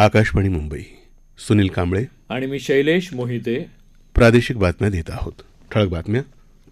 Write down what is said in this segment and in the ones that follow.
आकाशवाणी मुंबई. सुनील कांबळे. आणि मी शैलेश मोहिते. प्रादेशिक बातम्या देत आहोत. ठळक बातम्या.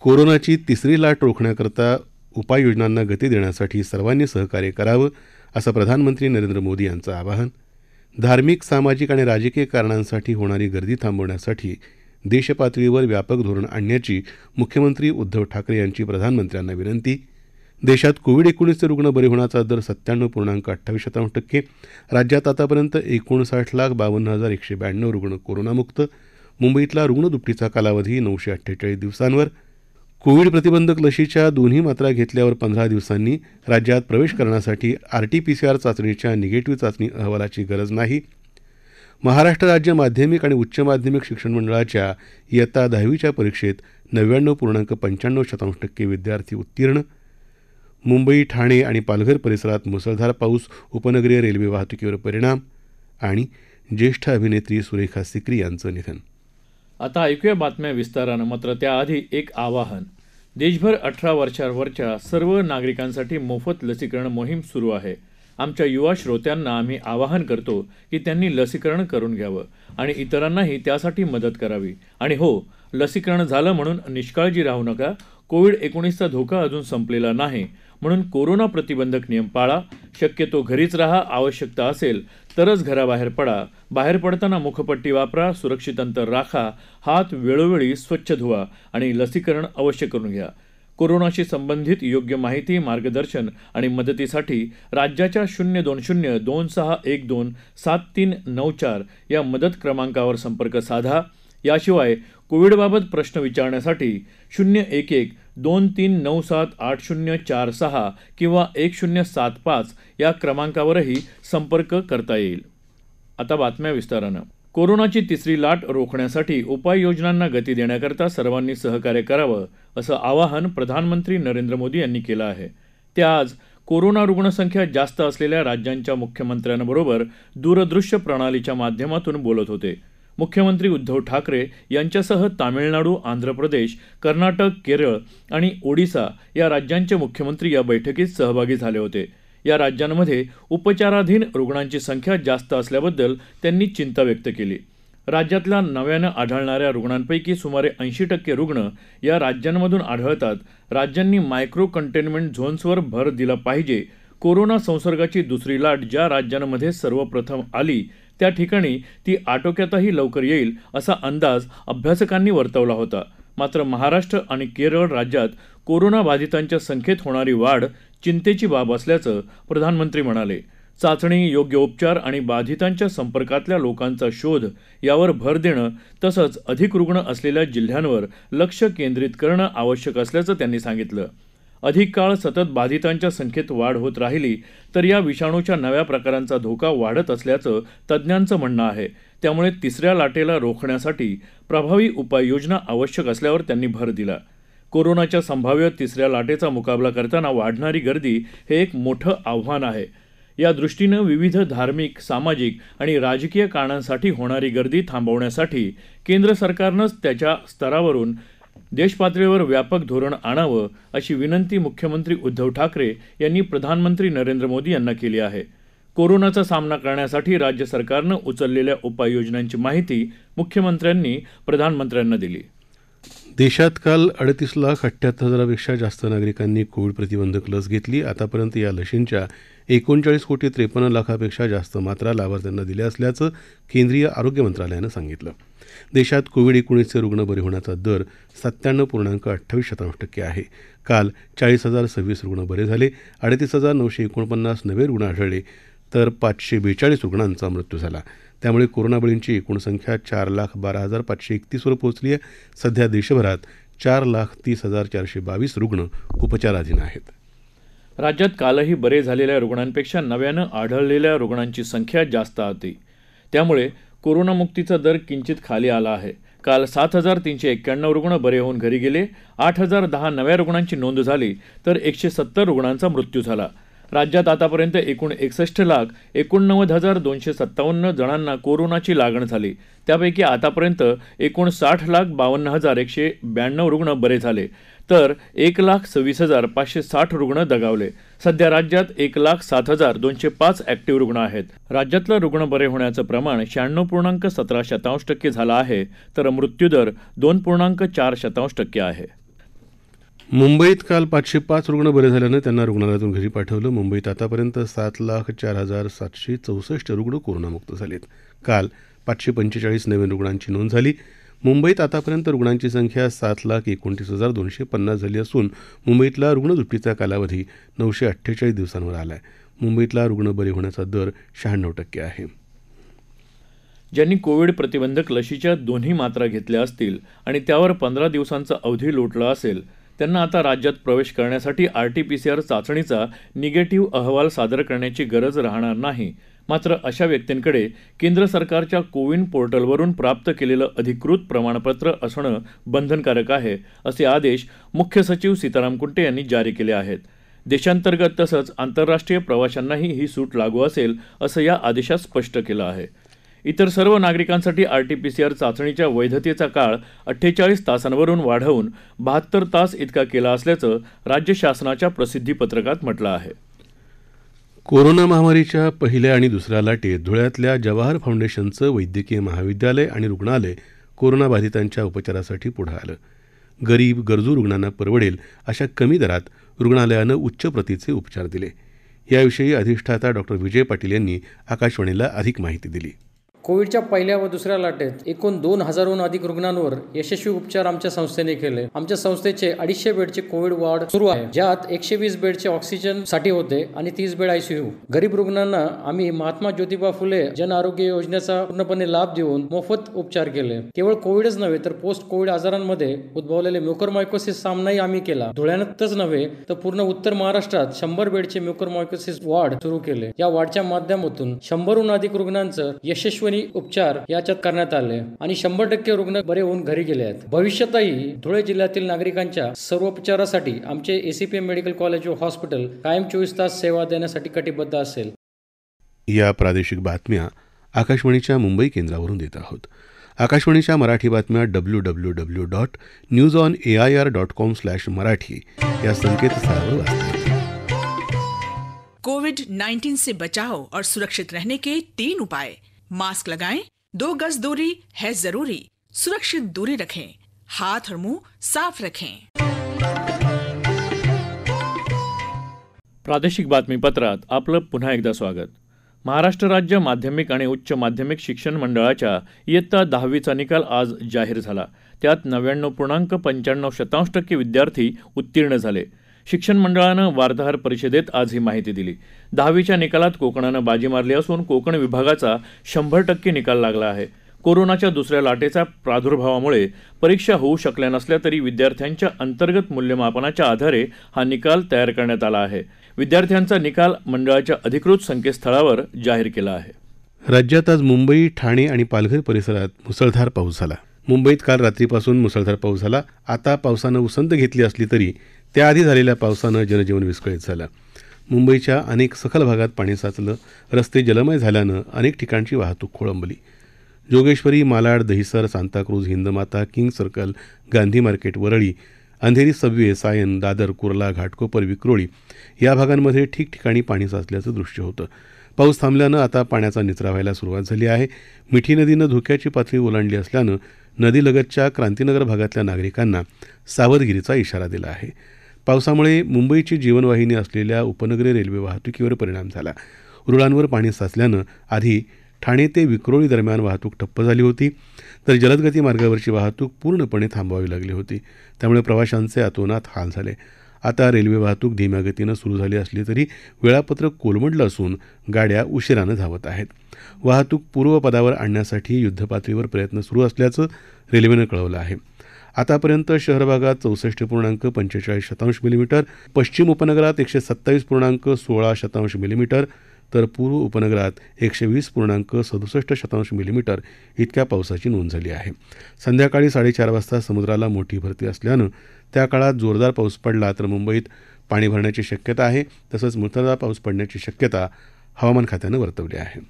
कोरोनाची तिसरी लाट रोखण्याकरता उपाययोजनांना गती देण्यासाठी सर्वांनी सहकार्य करावं असं प्रधानमंत्री नरेंद्र मोदी यांचं आवाहन. धार्मिक सामाजिक आणि राजकीय कारणांसाठी होणारी गर्दी थांबवण्यासाठी देशपातळीवर व्यापक धोरण आणण्याची मुख्यमंत्री उद्धव ठाकरे यांची प्रधानमंत्र्यांना विनंती. देशात कोविड एकोणीसचे रुग्ण बरे होण्याचा दर सत्त्याण्णव पूर्णांक अठ्ठावीस शतांश टक्के. राज्यात आतापर्यंत एकोणसाठ लाख बावन्न हजार एकशे ब्याण्णव रुग्ण कोरोनामुक्त. मुंबईतला रुग्ण दुपटीचा कालावधी नऊशे अठ्ठेचाळीस दिवसांवर. कोविड प्रतिबंधक लशीच्या दोन्ही मात्रा घेतल्यावर पंधरा दिवसांनी राज्यात प्रवेश करण्यासाठी आरटीपीसीआर चाचणीच्या निगेटिव्ह चाचणी अहवालाची गरज नाही. महाराष्ट्र राज्य माध्यमिक आणि उच्च माध्यमिक शिक्षण मंडळाच्या इयत्ता दहावीच्या परीक्षेत नव्याण्णव पूर्णांक पंच्याण्णव शतांश टक्के विद्यार्थी उत्तीर्ण. मुंबई ठाणे आणि पालघर परिसरात मुसळधार पाऊस उपनगरीय रेल्वे वाहतुकीवर परिणाम आणि ज्येष्ठ अभिनेत्री सुरेखा सिक्री यांचं निधन. आता ऐकूया बातम्या विस्तारानं. मात्र त्याआधी एक आवाहन. देशभर अठरा वर्षांवरच्या सर्व नागरिकांसाठी मोफत लसीकरण मोहीम सुरू आहे. आमच्या युवा श्रोत्यांना आम्ही आवाहन करतो की त्यांनी लसीकरण करून घ्यावं आणि इतरांनाही त्यासाठी मदत करावी. आणि हो लसीकरण झालं म्हणून निष्काळजी राहू नका. कोविड एकोणीसचा धोका अजून संपलेला नाही. म्हणून कोरोना प्रतिबंधक नियम पाळा. शक्यतो घरीच राहा आवश्यकता असेल तरच घराबाहेर पडा. बाहेर पडताना मुखपट्टी वापरा सुरक्षित अंतर राखा हात वेळोवेळी स्वच्छ धुवा आणि लसीकरण अवश्य करून घ्या. कोरोनाशी संबंधित योग्य माहिती मार्गदर्शन आणि मदतीसाठी राज्याच्या शून्य दोन शून्य दोन सहा एक दोन सात तीन नऊ चार या मदत क्रमांकावर संपर्क साधा. याशिवाय कोविडबाबत प्रश्न विचारण्यासाठी शून्य एक एक दोन तीन नऊ सात आठ शून्य चार सहा किंवा एक शून्य सात पाच या क्रमांकावरही संपर्क करता येईल. आता बातम्या विस्तारानं. कोरोनाची तिसरी लाट रोखण्यासाठी उपाययोजनांना गती देण्याकरता सर्वांनी सहकार्य करावं असं आवाहन प्रधानमंत्री नरेंद्र मोदी यांनी केलं आहे. ते आज कोरोना रुग्णसंख्या जास्त असलेल्या राज्यांच्या मुख्यमंत्र्यांबरोबर दूरदृश्य प्रणालीच्या माध्यमातून बोलत होते. मुख्यमंत्री उद्धव ठाकरे यांच्यासह तामिळनाडू आंध्र प्रदेश कर्नाटक केरळ आणि ओडिसा या राज्यांचे मुख्यमंत्री या बैठकीत सहभागी झाले होते. या राज्यांमध्ये उपचाराधीन रुग्णांची संख्या जास्त असल्याबद्दल त्यांनी चिंता व्यक्त केली. राज्यातल्या नव्यानं आढळणाऱ्या रुग्णांपैकी सुमारे ऐंशी टक्के रुग्ण या राज्यांमधून आढळतात. राज्यांनी मायक्रो कंटेनमेंट झोन्सवर भर दिला पाहिजे. कोरोना संसर्गाची दुसरी लाट ज्या राज्यांमध्ये सर्वप्रथम आली त्या ठिकाणी ती आटोक्यातही लवकर येईल असा अंदाज अभ्यासकांनी वर्तवला होता. मात्र महाराष्ट्र आणि केरळ राज्यात कोरोनाबाधितांच्या संख्येत होणारी वाढ चिंतेची बाब असल्याचं प्रधानमंत्री म्हणाले. चाचणी योग्य उपचार आणि बाधितांच्या संपर्कातल्या लोकांचा शोध यावर भर देणं तसंच अधिक रुग्ण असलेल्या जिल्ह्यांवर लक्ष केंद्रित करणं आवश्यक असल्याचं त्यांनी सांगितलं. अधिक काळ सतत बाधितांच्या संख्येत वाढ होत राहिली तर या विषाणूच्या नव्या प्रकारांचा धोका वाढत असल्याचं तज्ज्ञांचं म्हणणं आहे. त्यामुळे तिसऱ्या लाटेला रोखण्यासाठी प्रभावी उपाययोजना आवश्यक असल्यावर त्यांनी भर दिला. कोरोनाच्या संभाव्य तिसऱ्या लाटेचा मुकाबला करताना वाढणारी गर्दी हे एक मोठं आव्हान आहे. या दृष्टीनं विविध धार्मिक सामाजिक आणि राजकीय कारणांसाठी होणारी गर्दी थांबवण्यासाठी केंद्र सरकारनंच त्याच्या स्तरावरून देशपातळीवर व्यापक धोरण आणावं अशी विनंती मुख्यमंत्री उद्धव ठाकरे यांनी प्रधानमंत्री नरेंद्र मोदी यांना केली आहे. कोरोनाचा सामना करण्यासाठी राज्य सरकारनं उचललेल्या उपाययोजनांची माहिती मुख्यमंत्र्यांनी प्रधानमंत्र्यांना दिली. देशात काल अडतीस लाख अठ्ठ्याहत्तर हजारापेक्षा जास्त नागरिकांनी कोविड प्रतिबंधक लस घेतली. आतापर्यंत या लशींच्या एकोणचाळीस कोटी त्रेपन्न लाखापेक्षा जास्त मात्रा लाभार्थ्यांना दिल्या असल्याचं केंद्रीय आरोग्य मंत्रालयानं सांगितलं. देशात कोविड एकोणीसचे रुग्ण बरे होण्याचा दर सत्त्याण्णव पूर्णांक अठ्ठावीस शतांश टक्के आहे. काल चाळीस हजार सव्वीस रुग्ण बरे झाले अडतीस हजार नऊशे एकोणपन्नास नवे रुग्ण आढळले तर पाचशे बेचाळीस रुग्णांचा मृत्यू झाला. त्यामुळे कोरोनाबळींची एकूण संख्या चार लाख बारा हजार पाचशे एकतीसवर पोहोचली आहे. सध्या देशभरात चार लाख तीस हजार चारशे बावीस रुग्ण उपचाराधीन आहेत. राज्यात कालही बरे झालेल्या रुग्णांपेक्षा नव्यानं आढळलेल्या रुग्णांची संख्या जास्त होती त्यामुळे कोरोनामुक्तीचा दर किंचित खाली आला आहे. काल सात हजार तीनशे एक्क्याण्णव रुग्ण बरे होऊन घरी गेले. आठ हजार दहा नव्या रुग्णांची नोंद झाली तर एकशे सत्तर रुग्णांचा मृत्यू झाला. राज्यात आतापर्यंत एकूण एकसष्ट लाख एकोणनव्वद हजार दोनशे सत्तावन्न जणांना कोरोनाची लागण झाली. त्यापैकी आतापर्यंत एकूण साठ लाख बावन्न हजार एकशे ब्याण्णव रुग्ण बरे झाले. तर एक लाख सव्वीस हजार पाचशे साठ रुग्ण दगावले. सध्या राज्यात एक लाख सात हजार दोनशे पाच ॲक्टिव्ह रुग्ण आहेत. राज्यातलं रुग्ण बरे होण्याचं प्रमाण शहाण्णव पूर्णांक सतरा शतांश टक्के झालं आहे तर मृत्यूदर दोन पूर्णांक चार शतांश टक्के आहे. मुंबईत काल पाचशे पाच रुग्ण बरे झाल्यानं त्यांना रुग्णालयातून घरी पाठवलं. मुंबईत आतापर्यंत सात लाख चार हजार सातशे चौसष्ट रुग्ण कोरोनामुक्त झालेत. काल पाचशे पंचेचाळीस नवीन रुग्णांची नोंद झाली. मुंबईत आतापर्यंत रुग्णांची संख्या सात लाख एकोणतीस हजार दोनशे पन्नास झाली असून मुंबईतला रुग्णदुप्पीचा कालावधी नऊशे अठ्ठेचाळीस दिवसांवर आला आहे मुंबईतला रुग्ण बरे होण्याचा दर शहाण्णव टक्के आहे. ज्यांनी कोविड प्रतिबंधक लशीच्या दोन्ही मात्रा घेतल्या असतील आणि त्यावर पंधरा दिवसांचा अवधी लोटला असेल त्यांना आता राज्यात प्रवेश करण्यासाठी R T P C R चाचणीचा निगेटिव्ह अहवाल सादर करण्याची गरज राहणार नाही. मात्र अशा व्यक्तींकडे केंद्र सरकारच्या कोविन पोर्टलवरून प्राप्त केलेलं अधिकृत प्रमाणपत्र असणं बंधनकारक आहे असे आदेश मुख्य सचिव सीताराम कुंटे यांनी जारी केले आहेत. देशांतर्गत तसंच आंतरराष्ट्रीय प्रवाशांनाही ही सूट लागू असेल असं या आदेशात स्पष्ट केलं आहे. इतर सर्व नागरिकांसाठी R T P C R चाचणीच्या वैधतेचा काळ अठ्ठेचाळीस तासांवरून वाढवून बहात्तर तास इतका केला असल्याचं राज्य शासनाच्या प्रसिद्धीपत्रकात म्हटलं आहे. कोरोना महामारीच्या पहिल्या आणि दुसऱ्या लाटेत धुळ्यातल्या जवाहर फाउंडेशनचं वैद्यकीय महाविद्यालय आणि रुग्णालय कोरोनाबाधितांच्या उपचारासाठी पुढं आलं. गरीब गरजू रुग्णांना परवडेल अशा कमी दरात रुग्णालयानं उच्च प्रतीचे उपचार दिले. याविषयी अधिष्ठाता डॉक्टर विजय पाटील यांनी आकाशवाणीला अधिक माहिती दिली. कोविडच्या पहिल्या व दुसऱ्या लाटेत एकूण दोन हजारहून अधिक रुग्णांवर यशस्वी उपचार आमच्या संस्थेने केले. आमच्या संस्थेचे अडीचशे बेडचे कोविड वॉर्ड सुरू आहे. ज्यात एकशे वीस बेडचे ऑक्सिजनसाठी होते आणि तीस बेड आयसीयू गरीब रुग्णांना आम्ही महात्मा ज्योतिबा फुले जन आरोग्य योजनेचा पूर्णपणे लाभ देऊन मोफत उपचार केले. केवळ कोविडच नव्हे तर पोस्ट कोविड आजारांमध्ये उद्भवलेले म्युकरमायकोसिस सामनाही आम्ही केला. धुळ्यातच नव्हे तर पूर्ण उत्तर महाराष्ट्रात शंभर बेडचे म्युकरमायकोसिस वॉर्ड सुरू केले. या वॉर्डच्या माध्यमातून शंभरहून अधिक रुग्णांचं यशस्वी उपचार याच्यात करण्यात आले. आणि शंभर टक्के रुग्ण बरे होऊन घरी गेले आहेत. भविष्यातही धुळे जिल्ह्यातील नागरिकांच्या सर्व उपचारासाठी आमचे एसीपीएम मेडिकल कॉलेज व हॉस्पिटल कायम चोवीस तास सेवा देण्यासाठी कटिबद्ध असेल. या प्रादेशिक बातम्या आकाशवाणीच्या मुंबई केंद्रावरून देत आहोत. आकाशवाणीच्या मराठी बातम्या W W W dot news on A I R dot com slash Marathi या संकेतस्थळावर वाचता कोविड 19 से बचाव और सुरक्षित रहने के तीन उपाय। मास्क लगाएं दो गज दूरी है जरूरी। सुरक्षित दूरी रखें हाथ और मुंह साफ रखें। प्रादेशिक बातमीपत्रात आपलं पुन्हा एकदा स्वागत. महाराष्ट्र राज्य माध्यमिक आणि उच्च माध्यमिक शिक्षण मंडळाच्या इयत्ता दहावीचा निकाल आज जाहीर झाला. त्यात नव्याण्णव पूर्णांक पंच्याण्णव शतांश टक्के विद्यार्थी उत्तीर्ण झाले. शिक्षण मंडळानं वार्ताहर परिषदेत आज ही माहिती दिली. दहावीच्या निकालात कोकणानं बाजी मारली असून कोकण विभागाचा शंभर टक्के निकाल लागला आहे. कोरोनाच्या दुसऱ्या लाटेच्या प्रादुर्भावामुळे परीक्षा होऊ शकल्या नसल्या तरी विद्यार्थ्यांच्या अंतर्गत मूल्यमापनाच्या आधारे हा निकाल तयार करण्यात आला आहे. विद्यार्थ्यांचा निकाल मंडळाच्या अधिकृत संकेतस्थळावर जाहीर केला आहे. राज्यात आज मुंबई ठाणे आणि पालघर परिसरात मुसळधार पाऊस झाला. मुंबईत काल रात्रीपासून मुसळधार पाऊस झाला. आता पावसानं उसंत घेतली असली तरी त्याआधी झालेल्या पावसानं जनजीवन विस्कळीत झालं. मुंबईच्या अनेक सखल भागात पाणी साचलं रस्ते जलमय झाल्यानं अनेक ठिकाणची वाहतूक खोळंबली. Jogeshwari Malad Dahisar Santacruz Hindmata King Circle Gandhi market Worli Andheri subway Sion Dadar Kurla Ghatkopar Vikhroli या भागांमध्ये ठिकठिकाणी पाणी साचल्याचं दृश्य होतं. पाऊस थांबल्यानं आता पाण्याचा निचरा व्हायला सुरुवात झाली आहे. मिठी नदीनं धोक्याची पातळी ओलांडली असल्यानं नदीलगतच्या क्रांतीनगर भागातल्या नागरिकांना सावधगिरीचा इशारा दिला आहे. पावसामुळे मुंबईची जीवनवाहिनी असलेल्या उपनगरी रेल्वे वाहतुकीवर परिणाम झाला. रुळांवर पाणी साचल्यानं आधी ठाणे ते विक्रोळी दरम्यान वाहतूक ठप्प झाली होती तर जलदगती मार्गावरची वाहतूक पूर्णपणे थांबवावी लागली होती. त्यामुळे प्रवाशांचे अतोनात हाल झाले. आता रेल्वे वाहतूक धीम्या गतीनं सुरू झाली असली तरी वेळापत्रक कोलमडलं असून गाड्या उशिरानं धावत आहेत. वाहतूक पूर्वपदावर आणण्यासाठी युद्धपातळीवर प्रयत्न सुरू असल्याचं रेल्वेनं कळवलं आहे. आतापर्यंत शहर भागात चौसष्ट पूर्णांक पंचेचाळीस शतांश मिलीमीटर पश्चिम उपनगरात एकशे सत्तावीस पूर्णांक सोळा शतांश मिलीमीटर तर पूर्व उपनगरात एकशे वीस पूर्णांक सदुसष्ट शतांश मिलीमीटर इतक्या पावसाची नोंद झाली आहे. संध्याकाळी साडेचार वाजता समुद्राला मोठी भरती असल्यानं त्या काळात जोरदार पाऊस पडला तर मुंबईत पाणी भरण्याची शक्यता आहे तसंच मुसळधार पाऊस पडण्याची शक्यता हवामान खात्यानं वर्तवली आहे.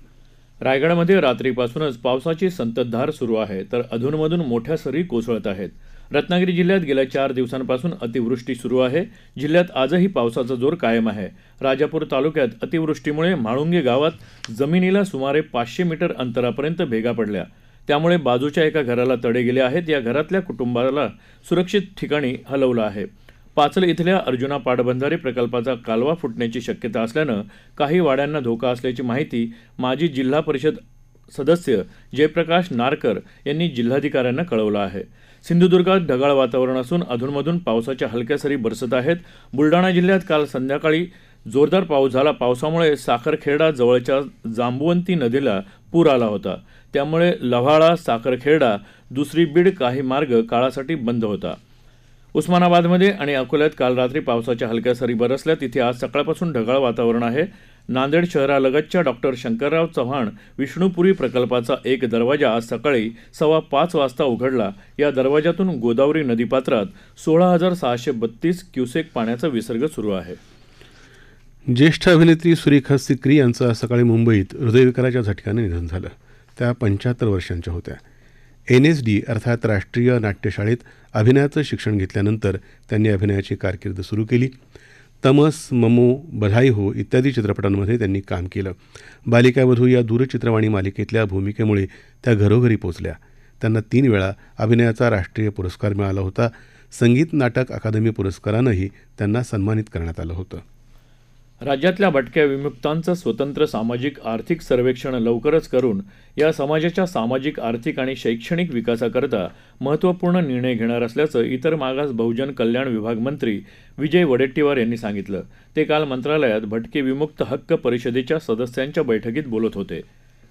रायगडमध्ये रात्रीपासूनच पावसाची संततधार सुरू आहे तर अधूनमधून मोठ्या सरी कोसळत आहेत. रत्नागिरी जिल्ह्यात गेल्या चार दिवसांपासून अतिवृष्टी सुरू आहे. जिल्ह्यात आजही पावसाचा जोर कायम आहे. राजापूर तालुक्यात अतिवृष्टीमुळे म्हाळुंगे गावात जमिनीला सुमारे पाचशे मीटर अंतरापर्यंत भेगा पडल्या. त्यामुळे बाजूच्या एका घराला तडे गेले आहेत. या घरातल्या कुटुंबाला सुरक्षित ठिकाणी हलवलं आहे. पाचल इथल्या अर्जुना पाटबंधारे प्रकल्पाचा कालवा फुटण्याची शक्यता असल्यानं काही वाड्यांना धोका असल्याची माहिती माजी जिल्हा परिषद सदस्य जयप्रकाश नारकर यांनी जिल्हाधिकाऱ्यांना कळवलं आहे. सिंधुदुर्गात ढगाळ वातावरण असून अधूनमधून पावसाच्या हलक्या सरी बरसत आहेत. बुलडाणा जिल्ह्यात काल संध्याकाळी जोरदार पाऊस झाला. पावसामुळे साखरखेर्डा जवळच्या जांबुवंती नदीला पूर आला होता. त्यामुळे लव्हाळा साखरखेर्डा दुसरी बीड काही मार्ग काळासाठी बंद होता. उस्मानाबादमध्ये आणि अकोल्यात काल रात्री पावसाच्या हलक्या सरी बरसल्या. तिथे आज सकाळपासून ढगाळ वातावरण आहे. नांदेड शहरालगतच्या डॉक्टर शंकरराव चव्हाण विष्णुपुरी प्रकल्पाचा एक दरवाजा आज सकाळी सव्वा पाच वाजता उघडला. या दरवाजातून गोदावरी नदीपात्रात सोळा हजार सहाशे बत्तीस क्युसेक पाण्याचा विसर्ग सुरू आहे. ज्येष्ठ अभिनेत्री सुरेखा सिक्री यांचं आज सकाळी मुंबईत हृदयविकाराच्या झटक्यानं निधन झालं. त्या पंच्याहत्तर वर्षांच्या होत्या. एन एस डी अर्थात राष्ट्रीय नाट्यशाळेत अभिनयाचं शिक्षण घेतल्यानंतर त्यांनी अभिनयाची कारकीर्द सुरू केली. तमस ममो बधाई हो इत्यादी चित्रपटांमध्ये त्यांनी काम केलं. बालिकावधू या दूरचित्रवाणी मालिकेतल्या भूमिकेमुळे त्या घरोघरी पोचल्या. त्यांना तीन वेळा अभिनयाचा राष्ट्रीय पुरस्कार मिळाला होता. संगीत नाटक अकादमी पुरस्कारानंही त्यांना सन्मानित करण्यात आलं होतं. राज्यातल्या भटक्या विमुक्तांचं स्वतंत्र सामाजिक आर्थिक सर्वेक्षण लवकरच करून या समाजाच्या सामाजिक आर्थिक आणि शैक्षणिक विकासाकरता महत्त्वपूर्ण निर्णय घेणार असल्याचं इतर मागास बहुजन कल्याण विभाग मंत्री विजय वडेट्टीवार यांनी सांगितलं. ते काल मंत्रालयात भटके विमुक्त हक्क परिषदेच्या सदस्यांच्या बैठकीत बोलत होते.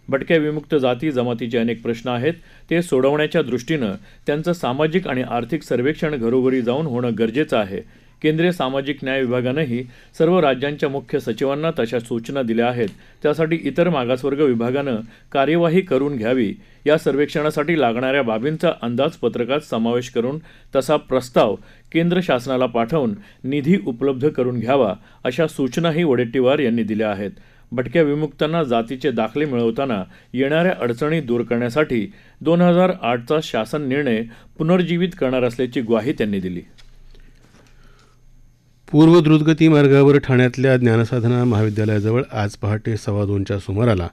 भटक्या विमुक्त जाती जमातीचे अनेक प्रश्न आहेत ते सोडवण्याच्या दृष्टीनं त्यांचं सामाजिक आणि आर्थिक सर्वेक्षण घरोघरी जाऊन होणं गरजेचं आहे. केंद्रीय सामाजिक न्याय विभागानंही सर्व राज्यांच्या मुख्य सचिवांना तशा सूचना दिल्या आहेत. त्यासाठी इतर मागासवर्ग विभागानं कार्यवाही करून घ्यावी. या सर्वेक्षणासाठी लागणाऱ्या बाबींचा अंदाजपत्रकात समावेश करून तसा प्रस्ताव केंद्र शासनाला पाठवून निधी उपलब्ध करून घ्यावा अशा सूचनाही वडेट्टीवार यांनी दिल्या आहेत. भटक्या विमुक्तांना जातीचे दाखले मिळवताना येणाऱ्या अडचणी दूर करण्यासाठी दोन हजार आठचा शासन निर्णय पुनर्जीवित करणार असल्याची ग्वाही त्यांनी दिली. पूर्व द्रुतगती मार्गावर ठाण्यातल्या ज्ञानसाधना महाविद्यालयाजवळ आज पहाटे सव्वा दोनच्या सुमाराला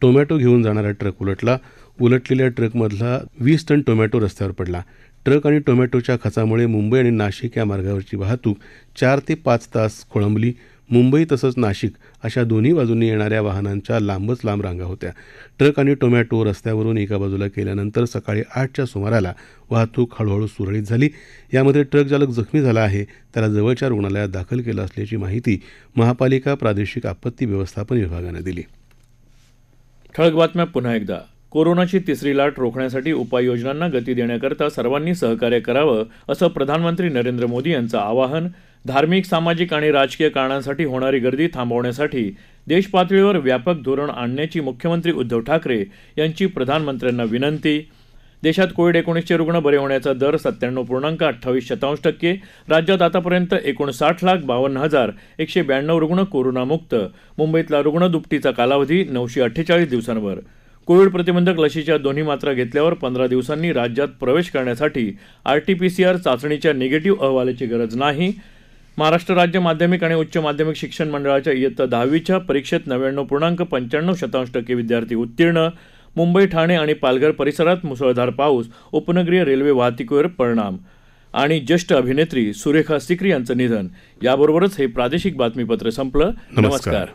टोमॅटो घेऊन जाणारा ट्रक उलटला. उलटलेल्या ट्रकमधला वीस टन टोमॅटो रस्त्यावर पडला. ट्रक आणि टोमॅटोच्या खचामुळे मुंबई आणि नाशिक या मार्गावरची वाहतूक चार ते पाच तास खोळंबली. मुंबई तसंच नाशिक अशा दोन्ही बाजूंनी येणाऱ्या वाहनांच्या लांबच लांब रांगा होत्या. ट्रक आणि टोमॅटो रस्त्यावरून एका बाजूला केल्यानंतर सकाळी आठच्या सुमाराला वाहतूक हळूहळू सुरळीत झाली. यामध्ये ट्रक चालक जखमी झाला आहे. त्याला जवळच्या रुग्णालयात दाखल केलं असल्याची माहिती महापालिका प्रादेशिक आपत्ती व्यवस्थापन विभागानं दिली. ठळक बातम्या पुन्हा एकदा. कोरोनाची तिसरी लाट रोखण्यासाठी उपाययोजनांना गती देण्याकरता सर्वांनी सहकार्य करावं असं प्रधानमंत्री नरेंद्र मोदी यांचं आवाहन धार्मिक सामाजिक आणि राजकीय कारणांसाठी होणारी गर्दी थांबवण्यासाठी देशपातळीवर व्यापक धोरण आणण्याची मुख्यमंत्री उद्धव ठाकरे यांची प्रधानमंत्र्यांना विनंती. देशात कोविड एकोणीसचे रुग्ण बरे होण्याचा दर सत्त्याण्णव पूर्णांक अठ्ठावीस शतांश टक्के राज्यात आतापर्यंत एकोणसाठ लाख बावन्न हजार एकशे ब्याण्णव रुग्ण कोरोनामुक्त. मुंबईतला रुग्ण दुपटीचा कालावधी नऊशे अठ्ठेचाळीस दिवसांवर. कोविड प्रतिबंधक लशीच्या दोन्ही मात्रा घेतल्यावर पंधरा दिवसांनी राज्यात प्रवेश करण्यासाठी आरटीपीसीआर चाचणीच्या निगेटिव्ह अहवालाची गरज नाही. महाराष्ट्र राज्य माध्यमिक आणि उच्च माध्यमिक शिक्षण मंडळाच्या इयत्ता दहावीच्या परीक्षेत नव्याण्णव पूर्णांक पंच्याण्णव शतांश टक्के विद्यार्थी उत्तीर्ण. मुंबई ठाणे आणि पालघर परिसरात मुसळधार पाऊस उपनगरीय रेल्वे वाहतुकीवर परिणाम. आणि ज्येष्ठ अभिनेत्री सुरेखा सिक्री यांचं निधन. याबरोबरच हे प्रादेशिक बातमीपत्र संपलं. नमस्कार. नमस्कार.